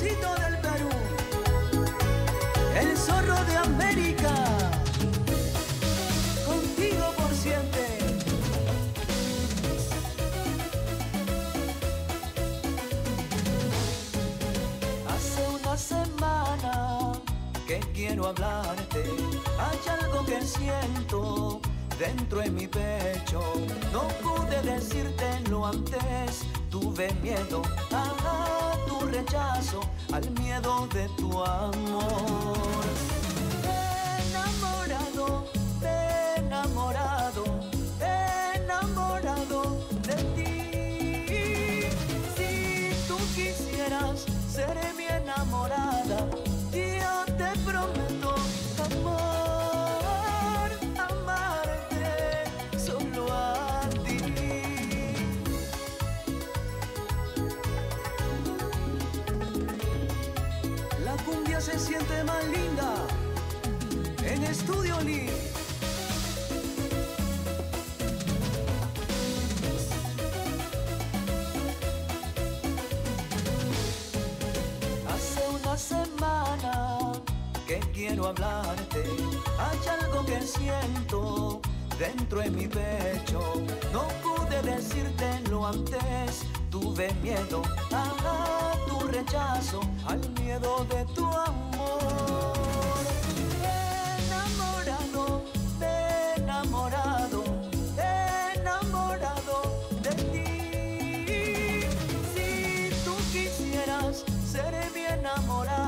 del Perú, el zorro de América, contigo por siempre. Hace una semana que quiero hablarte, hay algo que siento dentro en mi pecho. No pude decírtelo antes, tuve miedo. Ajá al miedo de tu amor. Enamorado, enamorado, enamorado de ti. Si tú quisieras ser mi enamorada, Se siente más linda en Estudio Lee. Hace una semana que quiero hablarte. Hay algo que siento dentro de mi pecho. No pude decírtelo antes. Tuve miedo rechazo al miedo de tu amor. Enamorado, enamorado, enamorado de ti. Si tú quisieras ser mi enamorado.